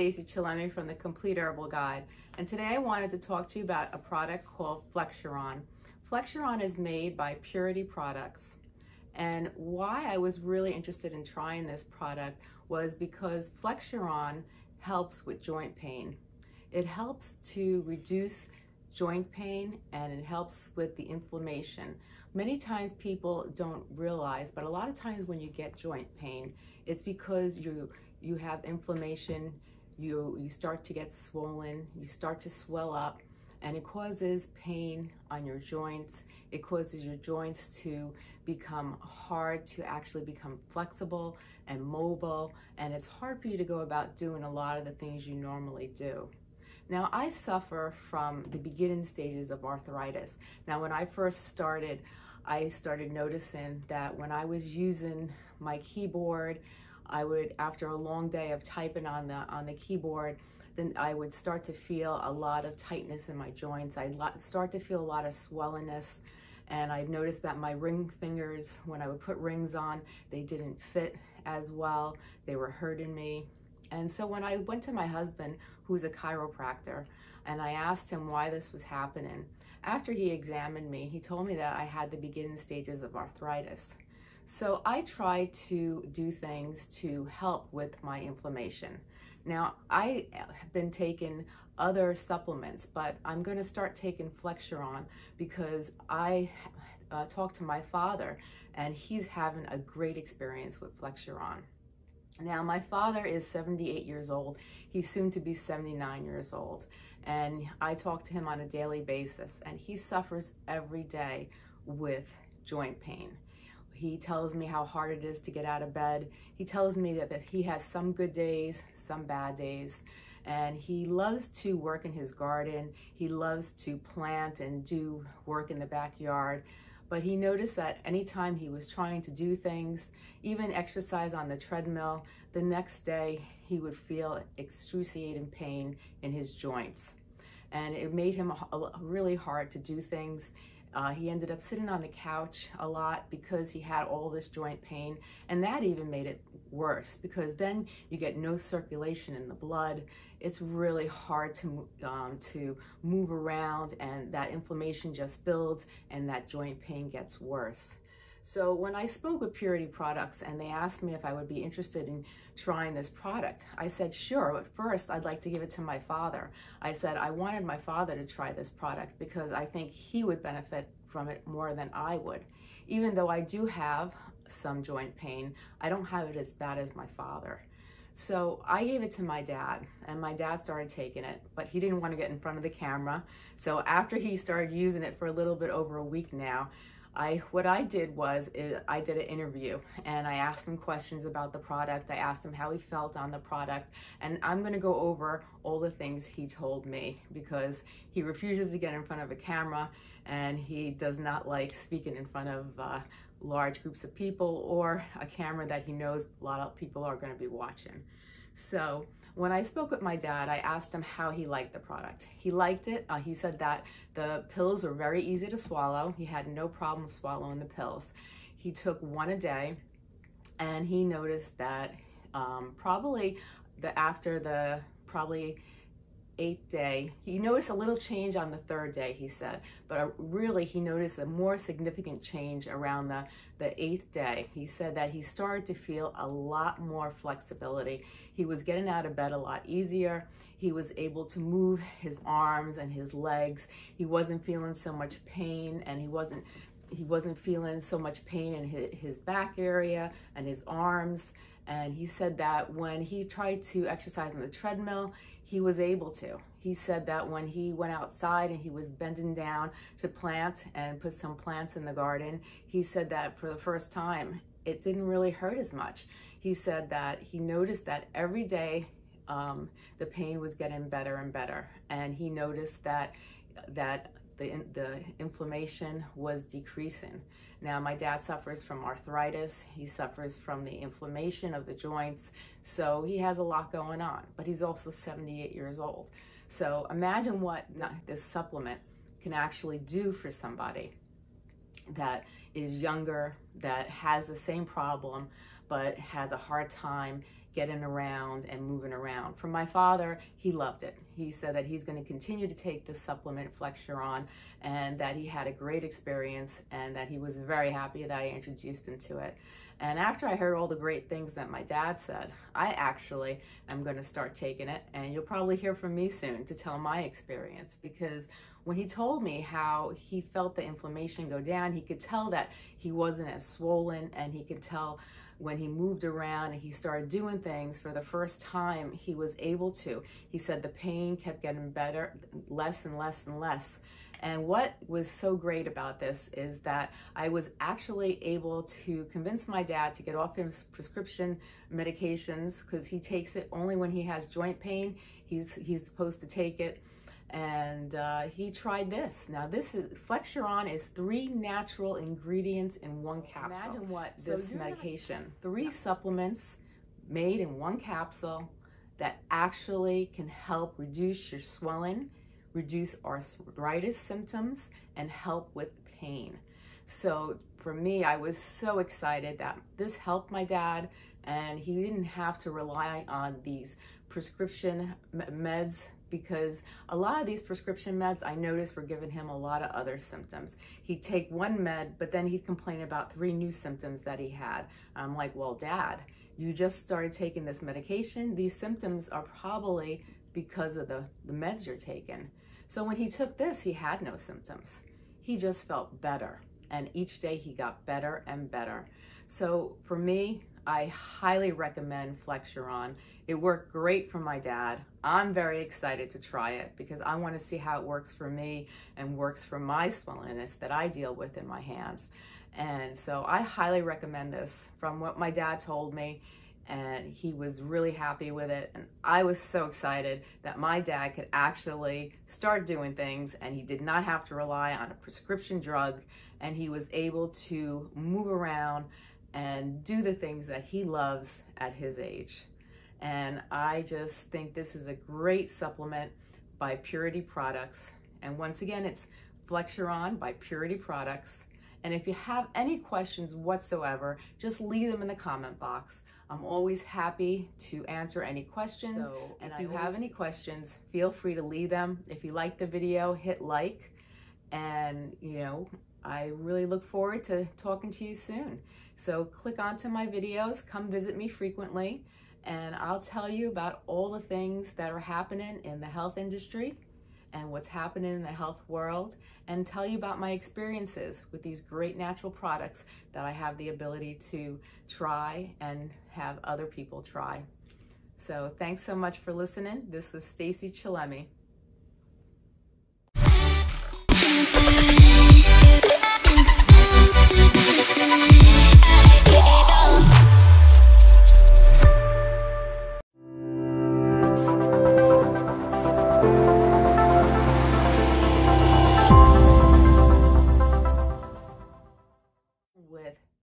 Stacey Chillemi from the Complete Herbal Guide, and today I wanted to talk to you about a product called Flexuron. Flexuron is made by Purity Products, and why I was really interested in trying this product was because Flexuron helps with joint pain. It helps to reduce joint pain and it helps with the inflammation. Many times people don't realize, but a lot of times when you get joint pain, it's because you you have inflammation, you you start to get swollen, you start to swell up, and it causes pain on your joints. It causes your joints to become hard to actually become flexible and mobile, and it's hard for you to go about doing a lot of the things you normally do. Now, I suffer from the beginning stages of arthritis. Now, when I first started, I started noticing that when I was using my keyboard, I would, after a long day of typing on the on the keyboard, then I would start to feel a lot of tightness in my joints. I'd start to feel a lot of swellingness. and I noticed that my ring fingers, when I would put rings on, they didn't fit as well. They were hurting me. And so when I went to my husband, who's a chiropractor, and I asked him why this was happening, after he examined me, he told me that I had the beginning stages of arthritis. So I try to do things to help with my inflammation. Now, I have been taking other supplements, but I'm going to start taking Flexuron because I uh, talked to my father and he's having a great experience with Flexuron. Now, my father is 78 years old. He's soon to be 79 years old. And I talk to him on a daily basis, and he suffers every day with joint pain. He tells me how hard it is to get out of bed. He tells me that, that he has some good days, some bad days. And he loves to work in his garden. He loves to plant and do work in the backyard but he noticed that anytime he was trying to do things, even exercise on the treadmill, the next day he would feel excruciating pain in his joints. And it made him really hard to do things. Uh, he ended up sitting on the couch a lot because he had all this joint pain, and that even made it worse because then you get no circulation in the blood. It's really hard to um, to move around, and that inflammation just builds, and that joint pain gets worse. So when I spoke with Purity Products and they asked me if I would be interested in trying this product, I said, sure, but first I'd like to give it to my father. I said I wanted my father to try this product because I think he would benefit from it more than I would. Even though I do have some joint pain, I don't have it as bad as my father. So I gave it to my dad, and my dad started taking it, but he didn't want to get in front of the camera. So after he started using it for a little bit over a week now, I what I did was I did an interview and I asked him questions about the product. I asked him how he felt on the product, and I'm going to go over all the things he told me because he refuses to get in front of a camera and he does not like speaking in front of uh, large groups of people or a camera that he knows a lot of people are going to be watching. So when I spoke with my dad, I asked him how he liked the product. He liked it. Uh, he said that the pills were very easy to swallow. He had no problem swallowing the pills. He took one a day, and he noticed that um, probably the after the probably eighth day. He noticed a little change on the third day, he said, but uh, really he noticed a more significant change around the, the eighth day. He said that he started to feel a lot more flexibility. He was getting out of bed a lot easier. He was able to move his arms and his legs. He wasn't feeling so much pain and he wasn't he wasn't feeling so much pain in his, his back area and his arms. And he said that when he tried to exercise on the treadmill, he was able to. He said that when he went outside and he was bending down to plant and put some plants in the garden, he said that for the first time, it didn't really hurt as much. He said that he noticed that every day um, the pain was getting better and better. And he noticed that that the, the inflammation was decreasing. Now, my dad suffers from arthritis. He suffers from the inflammation of the joints. So he has a lot going on, but he's also 78 years old. So imagine what this supplement can actually do for somebody that is younger, that has the same problem, but has a hard time getting around and moving around. For my father, he loved it. He said that he's going to continue to take the supplement Flexuron and that he had a great experience and that he was very happy that I introduced him to it. And after I heard all the great things that my dad said, I actually am going to start taking it. And you'll probably hear from me soon to tell my experience because when he told me how he felt the inflammation go down, he could tell that he wasn't as swollen and he could tell when he moved around and he started doing things for the first time he was able to. He said the pain kept getting better, less and less and less. And what was so great about this is that I was actually able to convince my dad to get off his prescription medications because he takes it only when he has joint pain. He's, he's supposed to take it and uh, he tried this. Now this is Flexuron is three natural ingredients in one capsule. Imagine what so this medication, three supplements made in one capsule that actually can help reduce your swelling reduce arthritis symptoms, and help with pain. So for me, I was so excited that this helped my dad and he didn't have to rely on these prescription meds because a lot of these prescription meds I noticed were giving him a lot of other symptoms. He'd take one med, but then he'd complain about three new symptoms that he had. I'm like, well, dad, you just started taking this medication. These symptoms are probably because of the, the meds you're taking. So when he took this, he had no symptoms. He just felt better. And each day he got better and better. So for me, I highly recommend Flexuron. It worked great for my dad. I'm very excited to try it because I want to see how it works for me and works for my swellingness that I deal with in my hands. And so I highly recommend this from what my dad told me and he was really happy with it. And I was so excited that my dad could actually start doing things and he did not have to rely on a prescription drug and he was able to move around and do the things that he loves at his age. And I just think this is a great supplement by Purity Products. And once again, it's Flexuron by Purity Products. And if you have any questions whatsoever, just leave them in the comment box. I'm always happy to answer any questions. So and if you have any questions, feel free to leave them. If you like the video, hit like. And, you know, I really look forward to talking to you soon. So click onto my videos, come visit me frequently, and I'll tell you about all the things that are happening in the health industry and what's happening in the health world and tell you about my experiences with these great natural products that I have the ability to try and have other people try. So thanks so much for listening. This was Stacey Chillemi.